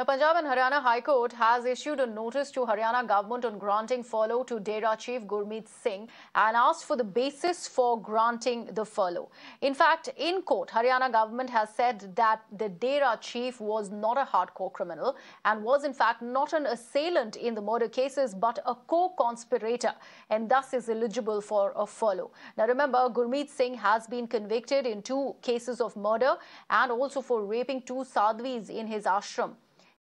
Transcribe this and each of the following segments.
The Punjab and Haryana High Court has issued a notice to Haryana government on granting furlough to Dera chief Gurmeet Singh and asked for the basis for granting the furlough. In fact, in court, Haryana government has said that the Dera chief was not a hardcore criminal and was in fact not an assailant in the murder cases but a co-conspirator and thus is eligible for a furlough. Now remember, Gurmeet Singh has been convicted in two cases of murder and also for raping two sadhvis in his ashram.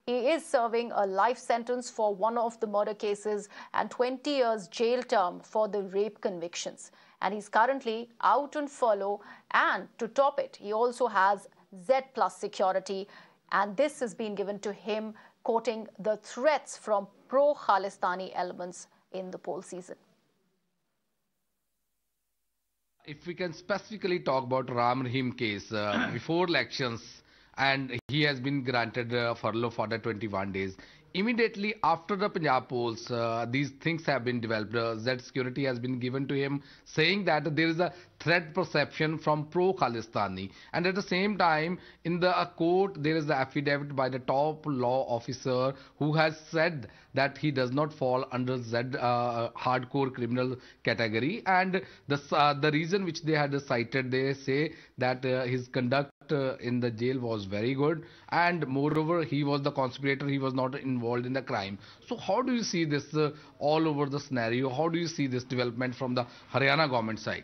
He is serving a life sentence for one of the murder cases and 20 years jail term for the rape convictions. And he's currently out on furlough. And to top it, he also has Z plus security. And this has been given to him, quoting the threats from pro Khalistani elements in the poll season. If we can specifically talk about Ram Rahim case, uh, before elections, and he has been granted furlough for the 21 days. Immediately after the Punjab polls, uh, these things have been developed. Uh, Z security has been given to him, saying that there is a threat perception from pro-Khalistani. And at the same time, in the court, there is the affidavit by the top law officer who has said that he does not fall under Z uh, hardcore criminal category. And the, uh, the reason which they had cited, they say that uh, his conduct uh, in the jail was very good. And moreover he was the conspirator he was not involved in the crime. So how do you see this uh, all over the scenario? How do you see this development from the haryana government side?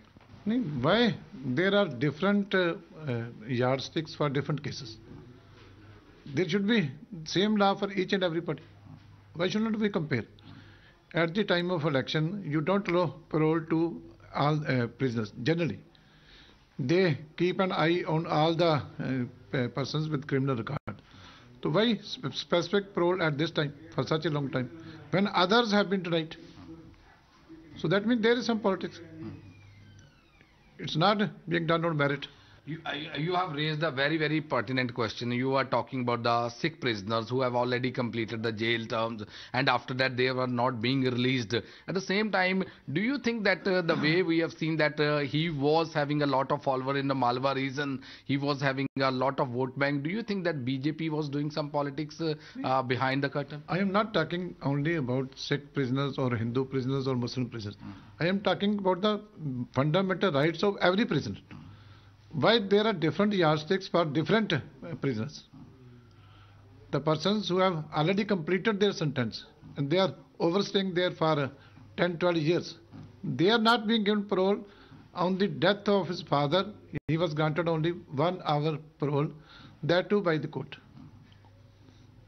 why? There are different uh, uh, yardsticks for different cases. There should be same law for each and every party. Why should not we compare? At the time of election you don't allow parole to all uh, prisoners generally they keep an eye on all the uh, persons with criminal record. So why specific parole at this time for such a long time when others have been denied? So that means there is some politics. It's not being done on merit. You, you have raised a very, very pertinent question. You are talking about the Sikh prisoners who have already completed the jail terms and after that they were not being released. At the same time, do you think that uh, the way we have seen that uh, he was having a lot of follower in the Malwa region, he was having a lot of vote bank, do you think that BJP was doing some politics uh, uh, behind the curtain? I am not talking only about Sikh prisoners or Hindu prisoners or Muslim prisoners. Mm. I am talking about the fundamental rights of every prisoner why there are different yardsticks for different uh, prisoners. The persons who have already completed their sentence and they are overstaying there for uh, 10, 12 years, they are not being given parole. On the death of his father, he was granted only one hour parole, that too by the court.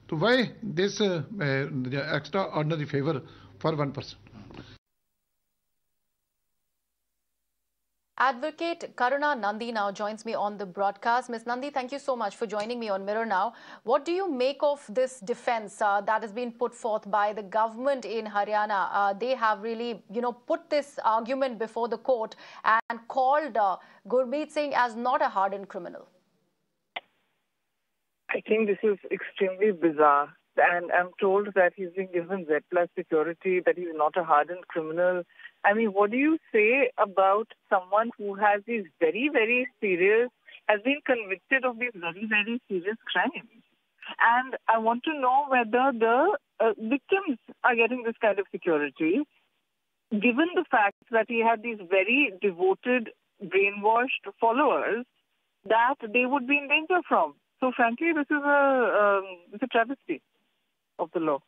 So why this uh, uh, extraordinary favor for one person? Advocate Karuna Nundy now joins me on the broadcast. Ms. Nundy, thank you so much for joining me on Mirror Now. What do you make of this defense uh, that has been put forth by the government in Haryana? Uh, they have really, you know, put this argument before the court and called uh, Gurmeet Singh as not a hardened criminal. I think this is extremely bizarre. And I'm told that he's been given Z plus security, that he's not a hardened criminal I mean, what do you say about someone who has these very, very serious, has been convicted of these very, very serious crimes? And I want to know whether the uh, victims are getting this kind of security, given the fact that he had these very devoted, brainwashed followers that they would be in danger from. So, frankly, this is a, um, it's a travesty of the law.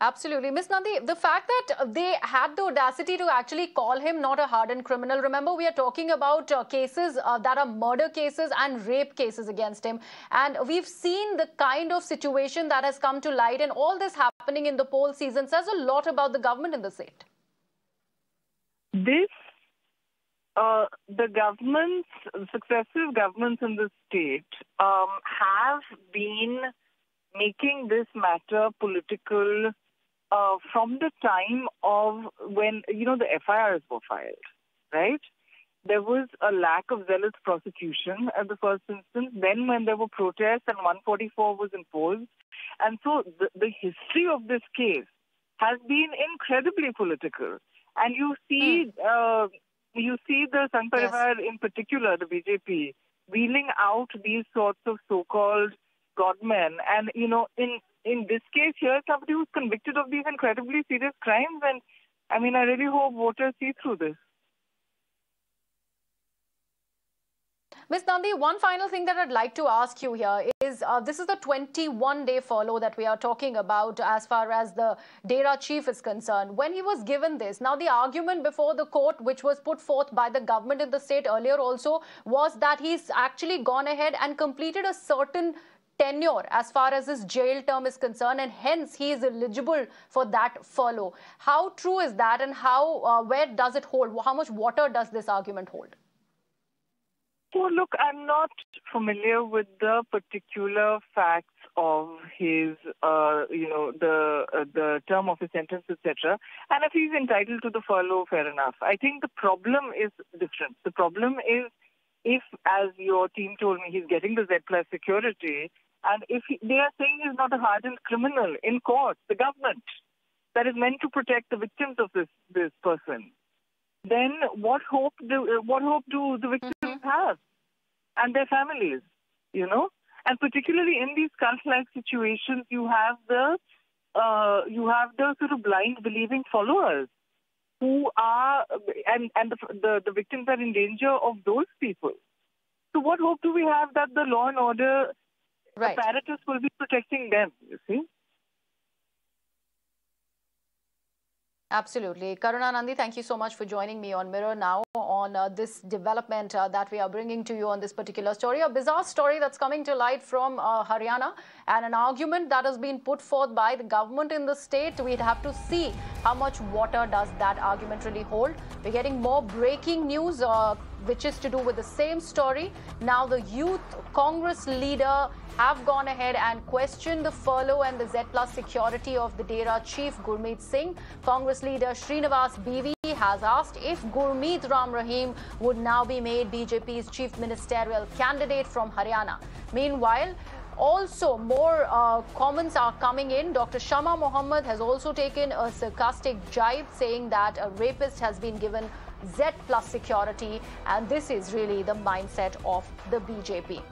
Absolutely. Ms. Nundy, the fact that they had the audacity to actually call him not a hardened criminal, remember we are talking about uh, cases uh, that are murder cases and rape cases against him. And we've seen the kind of situation that has come to light and all this happening in the poll season says a lot about the government in the state. This, uh, the governments, successive governments in the state um, have been making this matter political uh, from the time of when, you know, the FIRs were filed, right? There was a lack of zealous prosecution at the first instance. Then, when there were protests and 144 was imposed. And so, the, the history of this case has been incredibly political. And you see, mm. uh, you see the Sangh Parivar yes. in particular, the BJP, wheeling out these sorts of so-called godmen. And, you know, in, in this case here, somebody who's convicted of these incredibly serious crimes. And, I mean, I really hope voters see through this. Ms. Nundy, one final thing that I'd like to ask you here is uh, this is the 21 day furlough that we are talking about as far as the Dera chief is concerned. When he was given this, now the argument before the court, which was put forth by the government in the state earlier also, was that he's actually gone ahead and completed a certain tenure as far as his jail term is concerned and hence he is eligible for that furlough. How true is that and how, uh, where does it hold? How much water does this argument hold? So look, I'm not familiar with the particular facts of his, uh, you know, the uh, the term of his sentence, etc. And if he's entitled to the furlough, fair enough. I think the problem is different. The problem is if, as your team told me, he's getting the Z plus security, and if he, they are saying he's not a hardened criminal in court, the government that is meant to protect the victims of this this person, then what hope do what hope do the victims have? and their families, you know. And particularly in these cult-like situations, you have the uh, you have the sort of blind believing followers who are and and the, the the victims are in danger of those people. So what hope do we have that the law and order right. apparatus will be protecting them? You see. Absolutely. Karuna Nundy, thank you so much for joining me on Mirror Now on uh, this development uh, that we are bringing to you on this particular story. A bizarre story that's coming to light from uh, Haryana and an argument that has been put forth by the government in the state. We'd have to see how much water does that argument really hold. We're getting more breaking news uh, which is to do with the same story. Now the youth Congress leader have gone ahead and questioned the furlough and the Z plus security of the Dera chief Gurmeet Singh. Congress leader Srinivas BV has asked if Gurmeet Ram Rahim would now be made BJP's chief ministerial candidate from Haryana. Meanwhile, also, more uh, comments are coming in. Dr. Shama Mohamed has also taken a sarcastic jibe saying that a rapist has been given Z plus security and this is really the mindset of the BJP.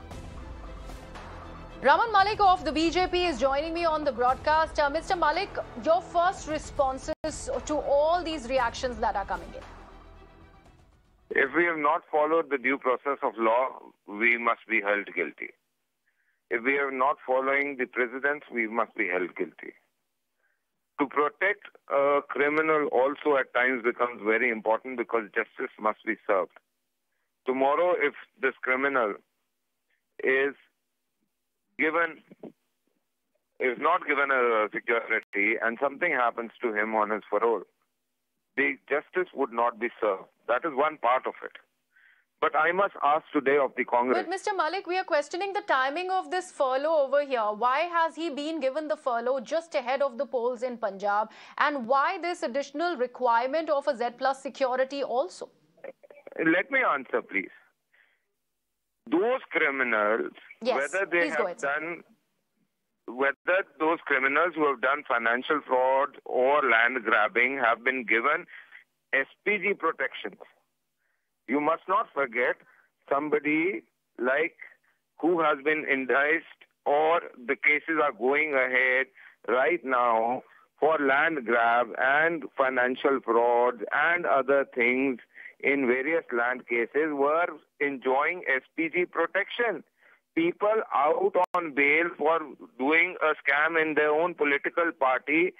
Raman Malik of the BJP is joining me on the broadcast. Uh, Mr. Malik, your first responses to all these reactions that are coming in. If we have not followed the due process of law, we must be held guilty. If we are not following the precedents, we must be held guilty. To protect a criminal also at times becomes very important because justice must be served. Tomorrow, if this criminal is given is not given a security and something happens to him on his parole, the justice would not be served. That is one part of it. But I must ask today of the Congress. But Mr. Malik, we are questioning the timing of this furlough over here. Why has he been given the furlough just ahead of the polls in Punjab? And why this additional requirement of a Z plus security also? Let me answer, please those criminals, yes, whether they have done, whether those criminals who have done financial fraud or land grabbing have been given SPG protections. You must not forget somebody like who has been indicted or the cases are going ahead right now for land grab and financial fraud and other things in various land cases were enjoying SPG protection. People out on bail for doing a scam in their own political party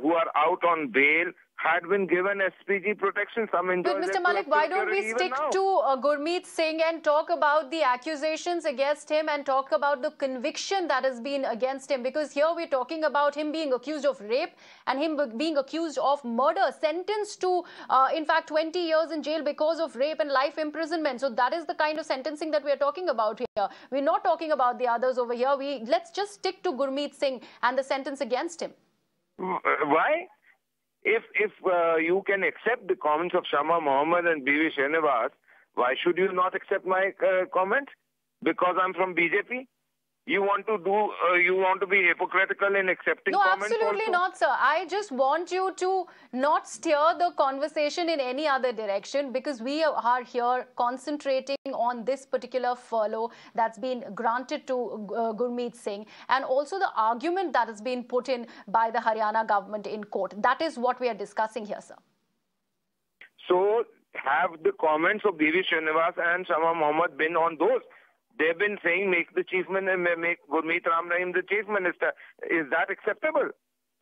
who are out on bail had been given SPG protection. Some But Mr. Malik, why don't we stick to uh, Gurmeet Singh and talk about the accusations against him and talk about the conviction that has been against him? Because here we're talking about him being accused of rape and him being accused of murder, sentenced to, uh, in fact, 20 years in jail because of rape and life imprisonment. So that is the kind of sentencing that we're talking about here. We're not talking about the others over here. We Let's just stick to Gurmeet Singh and the sentence against him. Why? if if uh, you can accept the comments of Shama Mohamed and B.V. Srinivas, why should you not accept my uh, comment? Because I'm from BJP? You want to do uh, you want to be hypocritical in accepting no absolutely also? not sir i just want you to not steer the conversation in any other direction because we are here concentrating on this particular furlough that's been granted to uh, gurmeet singh and also the argument that has been put in by the haryana government in court that is what we are discussing here sir so have the comments of B.V. Srinivas and Shama Mohamed been on those? They've been saying make the chief minister, make Gurmeet Ram Rahim the chief minister. Is that acceptable?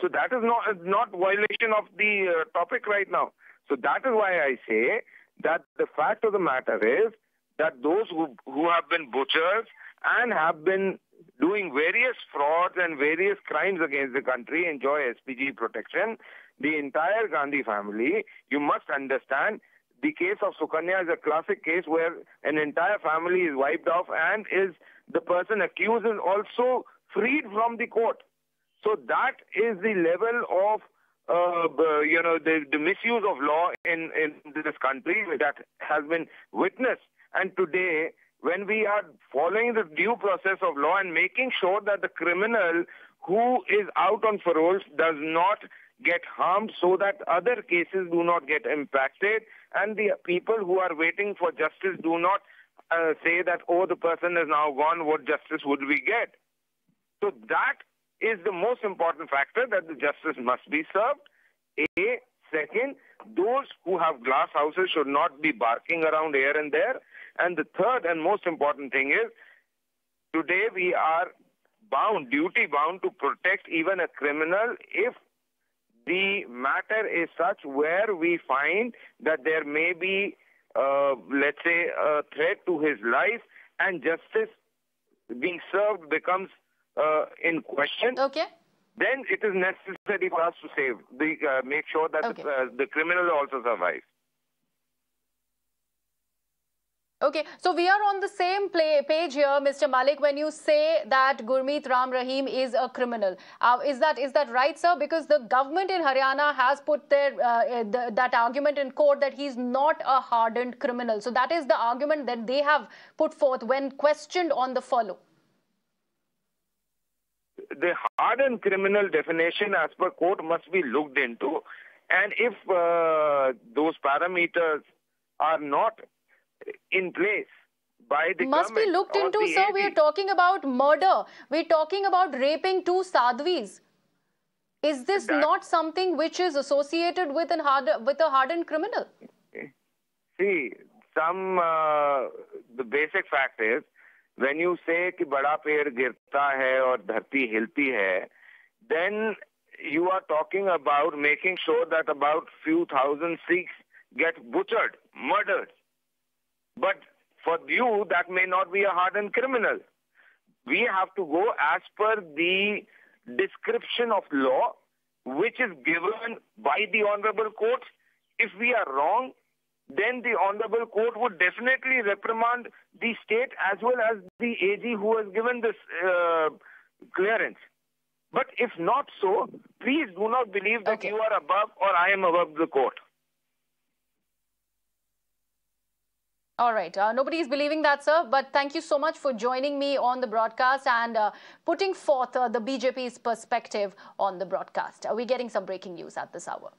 So that is not not violation of the uh, topic right now. So that is why I say that the fact of the matter is that those who who have been butchers and have been doing various frauds and various crimes against the country enjoy SPG protection. The entire Gandhi family, you must understand, the case of Sukanya is a classic case where an entire family is wiped off and is the person accused is also freed from the court. So that is the level of uh, you know the, the misuse of law in, in this country that has been witnessed. And today, when we are following the due process of law and making sure that the criminal who is out on parole does not get harmed so that other cases do not get impacted and the people who are waiting for justice do not uh, say that, oh, the person is now gone, what justice would we get? So that is the most important factor that the justice must be served. A. Second, those who have glass houses should not be barking around here and there. And the third and most important thing is, today we are bound, duty bound to protect even a criminal if the matter is such where we find that there may be, uh, let's say, a threat to his life and justice being served becomes uh, in question. Okay. Then it is necessary for us to save the uh, make sure that okay. the, uh, the criminal also survives. Okay, so we are on the same play, page here, Mr. Malik, when you say that Gurmeet Ram Rahim is a criminal. Uh, is that is that right, sir? Because the government in Haryana has put their uh, the, that argument in court that he's not a hardened criminal. So that is the argument that they have put forth when questioned on the furlough The hardened criminal definition as per court must be looked into. And if uh, those parameters are not in place by the must be looked into sir we are talking about murder we're talking about raping two sadhvis is this that, not something which is associated with an hard with a hardened criminal see some uh, the basic fact is when you say कि बड़ा पेड़ गिरता है और धरती हिलती है then you are talking about making sure that about few thousand Sikhs get butchered, murdered. But for you, that may not be a hardened criminal. We have to go as per the description of law which is given by the Honorable Court. If we are wrong, then the Honorable Court would definitely reprimand the state as well as the AG who has given this uh, clearance. But if not so, please do not believe that okay. you are above or I am above the court. All right. Uh, nobody is believing that, sir. But thank you so much for joining me on the broadcast and uh, putting forth uh, the BJP's perspective on the broadcast. Are we getting some breaking news at this hour?